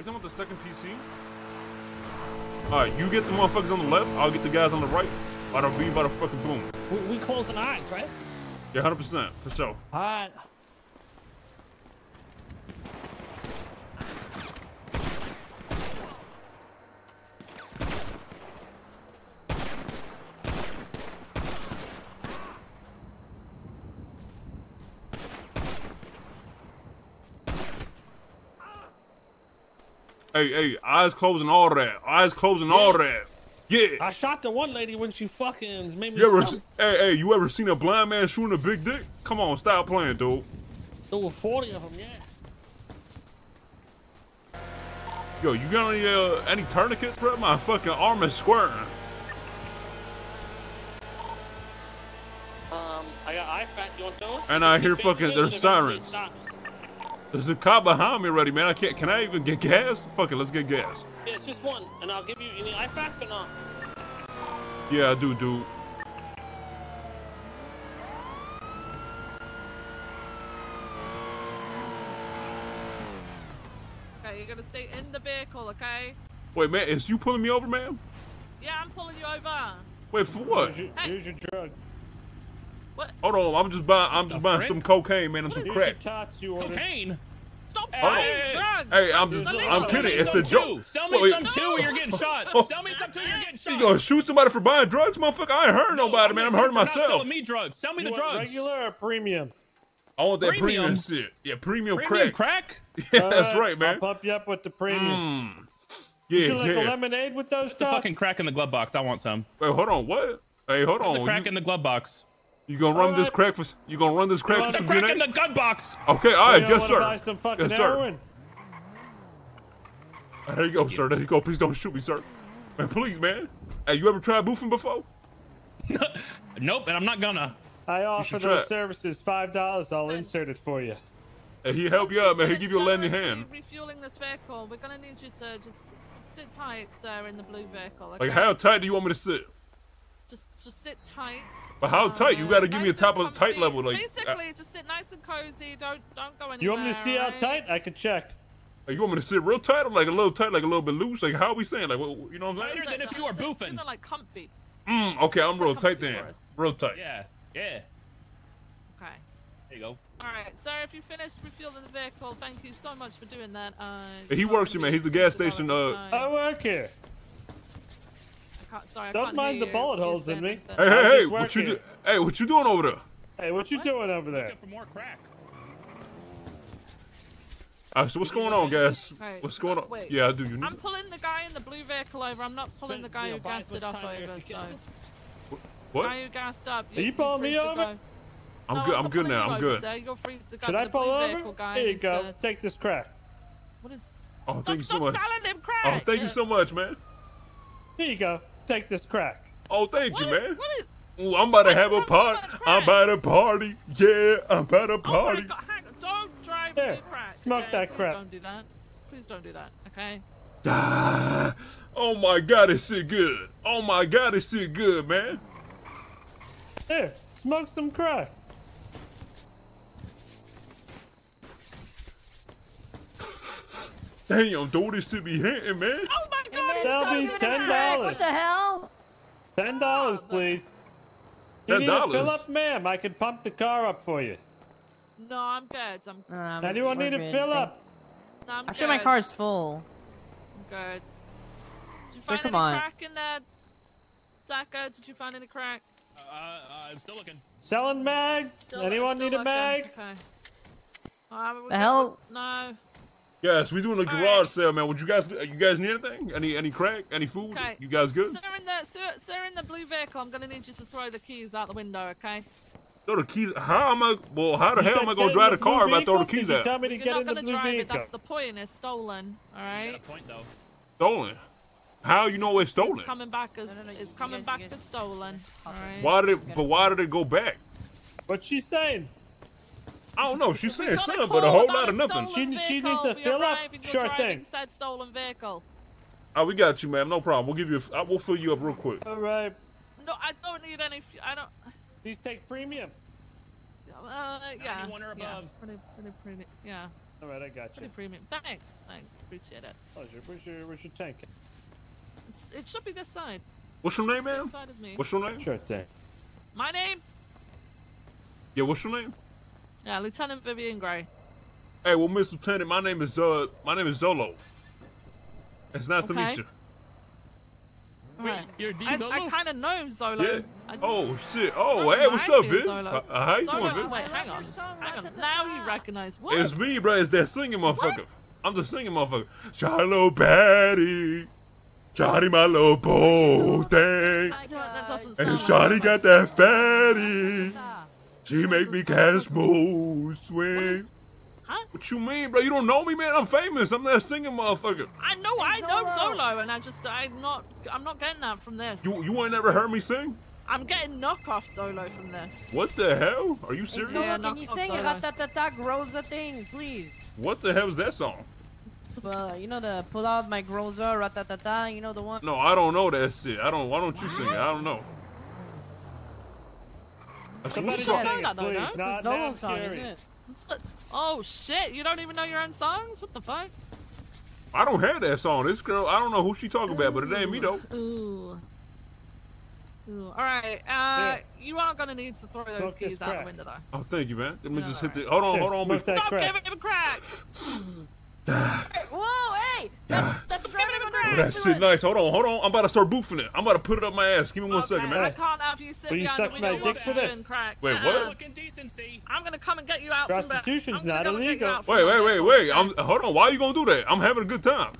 you talking about the second PC? Alright, you get the motherfuckers on the left, I'll get the guys on the right. Bada bing, bada fucking boom. We, we closing eyes, right? Yeah, 100%, for sure. All Hey, hey, eyes closed and all that. Eyes closed and all that. Yeah. I shot the one lady when she fucking made me You ever, hey, hey, you ever seen a blind man shooting a big dick? Come on, stop playing, dude. There were 40 of them, yeah. Yo, you got any uh, any tourniquets, bro? My fucking arm is squirting. Um, I got IFAK. You want those? And I hear fucking- there's sirens. Stops. There's a cop behind me already, man. I can't. Can I even get gas? Fuck it, let's get gas. Yeah, it's just one, and I'll give you. You need IFAKs or not? Yeah, I do, dude. Okay, you're gonna stay in the vehicle, okay? Wait, man, is you pulling me over, man? Yeah, I'm pulling you over. Wait, for what? Here's your, Hey. here's your drug. What? Hold on, I'm just buying. I'm just buying frick? some cocaine, man, and some What is Here's crack. your tots you ordered. Cocaine. Stop Hey, buying hey, hey. drugs. Hey, I'm just- I'm kidding. It's a joke. Sell me some too, or you're getting shot. Oh. Sell me some too, you're getting shot. You gonna shoot somebody for buying drugs, motherfucker? I ain't hurting No, nobody, I'm man. I'm not hurting myself. Selling me drugs. Sell me You the drugs. regular or premium? I want that premium, Premium? shit. Yeah, premium, Premium crack. crack. Yeah, that's right, man. I'll pump you up with the premium. Mm. Would Yeah, you like a yeah. lemonade with those The fucking crack in the glove box. I want some. Wait, hold on. What? Hey, hold on. The on. crack Oh, You, in the glove box. You gonna run this crack for? You gonna run this crack want for the some Crack in the gun box. Okay, all You right, don't yes, sir. buy some fucking Yes, sir. heroin? There you go, sir. There you go. Please don't shoot me, sir. Man, please, man. Hey, you ever tried boofing before? Nope, and I'm not gonna. I offer those try. services. Five dollars. I'll insert it for you. Hey, he help you out, man. He give you a lending Generously hand. Refueling this vehicle. We're gonna need you to just sit tight, sir, in the blue vehicle. Okay? Like, how tight do you want me to sit? Just, just sit tight. But how tight? You gotta give me a top of tight level, like. uh, Basically, just sit nice and cozy. Don't, don't go anywhere. You want me to see how tight? I can check. Like, you want me to sit real tight or like a little tight, like a little bit loose? Like, how are we saying? Like, what, you know what I'm saying? Tighter than if you were Sit- sit boofing. kinda like comfy. Mm, okay, I'm real tight comfy then. Real tight. Yeah, yeah. Okay. There you go. All right, sir. If you finished refueling the vehicle, thank you so much for doing that. Uh, He works welcome here, man. He's the gas station, development uh. I work here. I can't, sorry, I Don't can't mind the you. bullet holes in me. Hey, hey, hey! What you do? Hey, what you doing over there? Hey, what you What? doing over there? Looking for more crack. All right, so what's going on, guys? Right, What's so- going on? wait. Yeah, I do. You need. I'm pulling the guy in the blue vehicle over. I'm not pulling the guy who gassed it up over. So, can. What? guy who gassed up. Are you pulling me over? go. I'm No, good. I'm not good now. I'm good. Sir. You're free to go. Should but I pull over? guy Here you go. to- Take this crack. What is? Oh, Stop, thank you so stop much. selling him crack. Oh, thank you so much, man. Here you go. Take this crack. Oh, thank What you, is- man. What is? Ooh, I'm about to have a wrong party. I'm crack? about to party. Yeah, I'm about to Oh party. God! Hang, don't drive Here, and crack. smoke okay? that Please crap. Don't do that. Please don't do that. Okay. Ah, oh my God, it's shit good. Oh my God, it's shit good, man. Here, smoke some crack. Damn, dude, this should be hitting, man. Oh my God! That'll so be ten dollars. What the hell? Ten dollars, please. You need a $10? fill up, ma'am. I can pump the car up for you. No, I'm good. I'm, Um, Anyone we're need a fill up? no, I'm I'm sure my good. car's full. I'm good. Did you So find come any on. crack in there, Zaka? Did you find any crack? Uh, uh, I'm still looking. Selling mags? Still- Anyone still need a mag? Okay. Uh, The hell? No. Yes, we're doing a garage right. sale, man. Would you guys, uh, you guys need anything? Any, any crack? Any food? Okay. You guys good? Sir in the sir, sir in the blue vehicle, I'm gonna need you to throw the keys out the window, okay? Throw the keys. How am I? Well, how the You hell am I gonna drive in the blue car if I throw the keys out? tell me to You're get not in gonna blue drive it. That's the point. It's stolen. All right. You right. got a point though. Stolen. How you know it's stolen? It's coming back as No, no, no, it's coming guys- back you as stolen. All right. Why did it? But why did it go back? What's she saying? I don't know. She's We saying got something, but a whole lot of nothing. She- she needs to fill up? Sure thing. Said stolen vehicle. Oh, we got you, ma'am. No problem. We'll give you. A, I- we'll fill you up real quick. All right. No, I don't need any. I don't. Please take premium. Uh, yeah. 91 or yeah, above. Pretty, pretty, pretty. Yeah. All right, I got Pretty you. premium. Thanks. Thanks. Appreciate it. Pleasure. Where's your Where's your tank? It's, it should be this side. What's your name, Same man? side as me. What's your name? Sure thing. My name? Yeah, what's your name? Yeah, Lieutenant Vivian Gray. Hey, well, Miss Lieutenant, my name is uh, my name is Zolo. It's nice to meet you. Wait, Alright. you're D I, Zolo? I kind of know Zolo. Yeah. I, Oh shit. Oh, hey, what's up, be Viv? Zolo. Uh, how you Zolo, doing, Viv? Wait, hang on. Hang on. Now you recognize what? It's me, bro. It's that singing motherfucker. I'm the singing motherfucker. Shiloh Patty. Johnny, my little bow thing. That doesn't And sound Shotty like got that fatty. She make me catch moves, swing. Huh? What you mean, bro? You don't know me, man? I'm famous. I'm that singing motherfucker. I know, I know Zolo. Zolo, and I just, I'm not, I'm not getting that from this. You you ain't never heard me sing? I'm getting knockoff solo from this. What the hell? Are you Hey, serious? Yeah, can knock you off sing Zolo. Ratatata Groza thing, please? What the hell is that song? Well, uh, you know the pull out my Groza Ratatata, you know the one? No, I don't know that shit. I don't. Why don't you sing it? I don't know. I Somebody the should song? know sing it, that though, no? It's It's a Zolo now, song, Carrie. isn't it? What's the- oh shit, you don't even know your own songs? What the fuck? I don't have that song. This girl, I don't know who she talking about, but it ain't me though. Ooh. Ooh. All right. Uh, you are gonna need to throw those Smoke this keys out the window, though. Oh, thank you, man. Let me No, just no, hit the. Hold on, hold on. smoke Before, Stop crack. giving him crack. Whoa, hey! That's, that's Oh, that shit nice. Hold on, hold on. I'm about to start boofing it. I'm about to put it up my ass. Give me one Okay, second, I man. can't have you sit you behind the suck window my dick for this? crack. Wait, Uh-uh. what? Looking decency. I'm gonna come and get you out from there. Prostitution's I'm gonna not come and get you illegal. Wait, wait, wait, wait. I'm hold on. Why are you gonna do that? I'm having a good time.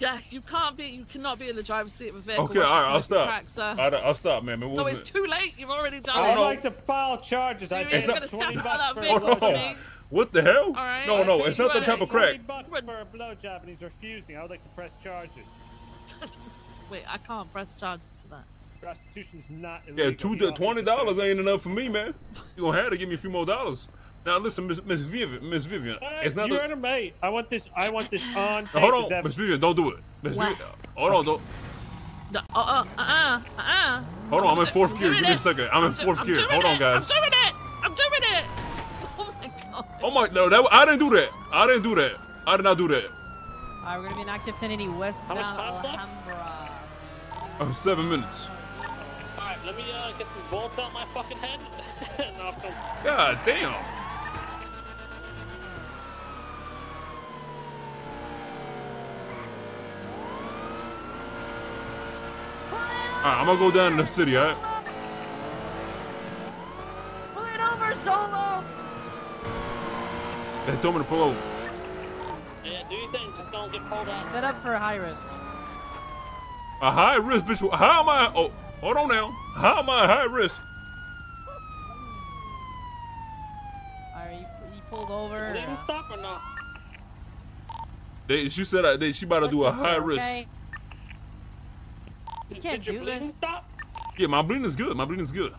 Yeah, you can't be. You cannot be in the driver's seat of a vehicle. Okay, all right, I'll smoking stop. Crack, sir. All right, I'll stop, man. man what no, was it's it? too late. You've already done I'd it. no. like to file charges. I You're paid gonna twenty step bucks that for a vehicle Hold on. Me. What the hell? right. No, no, it's not You the type of crack. Twenty bucks for a blowjob, and he's refusing. I would like to press charges. Wait, I can't press charges for that. Prostitution's not illegal. Yeah, two You twenty dollars ain't enough for me, man. You gonna have to give me a few more dollars. Now listen, Miss Miss Vivian, Miss Vivian, Hey, it's not you the. heard him, mate. I want this. I want this on. Now, hold Is that- on, Miss Vivian, don't do it. Miss Vivian, hold on, don't. No, uh, uh, uh, uh, uh. Hold on, I'm in fourth gear. Give me a second. I'm in do- fourth gear. Hold on, it. guys. I'm doing it. I'm doing it. Oh my god. Oh my, no, that I didn't do that. I didn't do that. I did not do that. Alright, we're gonna be in active 1080 westbound time left? Alhambra. Oh, seven minutes. Alright, let me uh, get some bolts out my fucking head. and God damn. Alright, I'm gonna go down to the city, alright? Pull it over, Solo! They told me to pull over. Yeah, do your thing. Just don't get pulled out. Set up for a high risk. A high risk, bitch. How am I? Oh, hold on now. How am I high risk? Alright, you, you pulled over. Did he uh, stop or not? They, she said I, they, she about to do a high sir, risk. You can't Did your do this. stop? Yeah, my bleeding is good. My bleeding is good.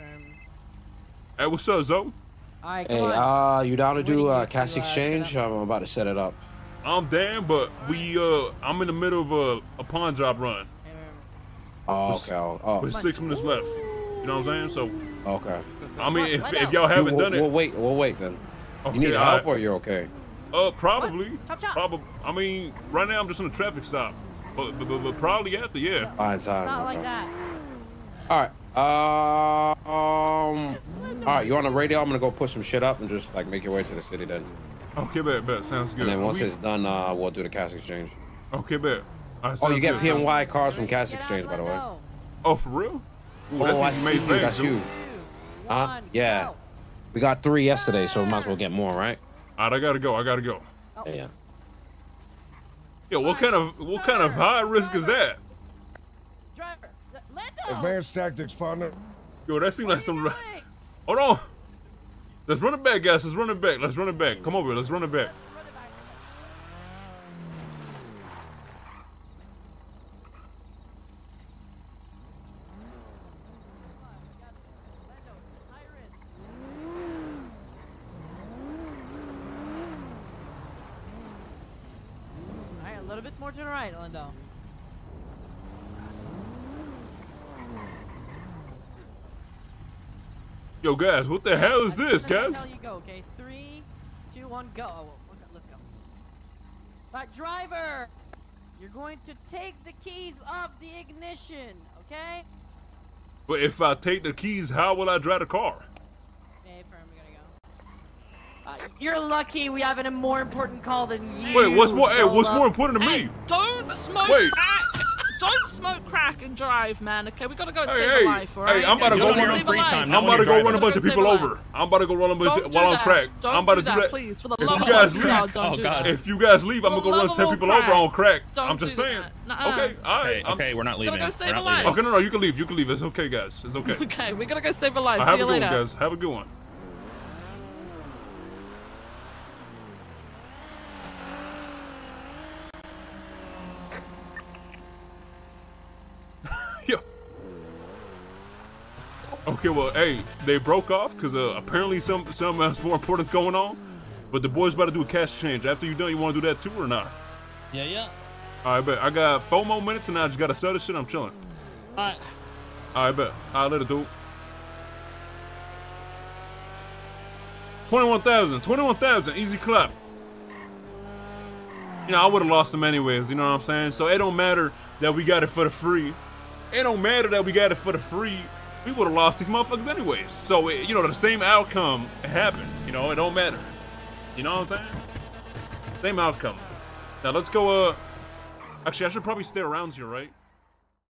Um, Hey, what's up, Zoe? Alright, come Hey, on. uh, you down to Waiting do uh, you to, cash uh, exchange? I'm about to set it up. I'm Dan, but we uh, I'm in the middle of a, a pawn job run Oh, okay. Oh, with six minutes left. You know what I'm saying? So, okay. I mean, if, if y'all haven't we'll, done it, We'll wait. We'll wait then. okay, You need all help right. or you're okay? Uh, probably. Chop, chop. Probably. I mean, right now I'm just on a traffic stop, but but, but, but probably after, yeah. Fine it's time. not like that. All right. Uh, um. All right. You on the radio? I'm gonna go put some shit up and just like make your way to the city then. Okay, bet, bet. Sounds good. And then once We- it's done, uh, we'll do the cash exchange. okay, bet. Right, Oh, you get good. PNY cars from cash exchange, by the way. Oh, for real? Ooh, Oh, I see bank, That's dude. you. Two, Uh, one, yeah. We got three yesterday, so we might as well get more, right? All right, I gotta go. I gotta go. Yeah. Yeah, what kind of what kind of high risk is that? Driver, Lando! Advanced tactics, partner. Yo, that seems like are you some. doing? Hold on. Let's run it back, guys. Let's run it back. Let's run it back. Come over. here. Let's run it back. Run it back. Lando, high risk. Alright, a little bit more to the right, Lando. Yo, guys, what the hell is this, guys? tell you go, okay? Three, one, go. Oh, okay, let's go. Alright, driver! You're going to take the keys off the ignition, okay? But if I take the keys, how will I drive the car? Hey, firm, we gotta go. Uh, you're lucky we have a more important call than you. Wait, what's more? Hey, what's more important to Hey, me? don't smoke Wait. Crack. Don't smoke crack and drive, man. Okay, we gotta go and Hey, save hey, a life, alright? hey, I'm about to go run- a free time, I'm about to go run a bunch of people over. I'm about to go run a bunch Don't of, do while I'm that. crack. I'm about to do that, that. please. For the love of God, leave- don't Oh, do that. If you guys leave, I'm gonna go run ten people over on crack. I'm just saying. Okay, all right. Okay, we're not leaving. go save We're a not life. leaving. Okay, no, no, you can leave. You can leave. It's okay, guys. It's okay. Okay, we gotta go save a life. Have See a you good one, later. guys. Have a good one. Okay, well, hey, they broke off because uh, apparently some some uh, more important's going on. But the boys about to do a cash change. After you done, you want to do that too or not? Yeah, yeah. All right, bet. I got four more minutes and I just got to sell this shit. I'm chilling. Alright. All right, bet. I'll let it do. 21,000. 21,000. Easy clap. You know, I would have lost them anyways. You know what I'm saying? So it don't matter that we got it for the free. It don't matter that we got it for the free. We would have lost these motherfuckers anyways. So, it, you know, the same outcome happens. You know, it don't matter. You know what I'm saying? Same outcome. Now, let's go, uh... Actually, I should probably stay around here, right?